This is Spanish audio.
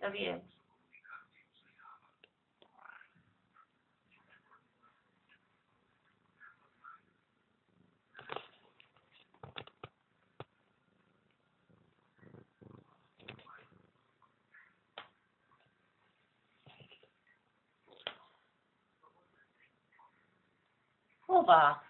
Está bien. Oba.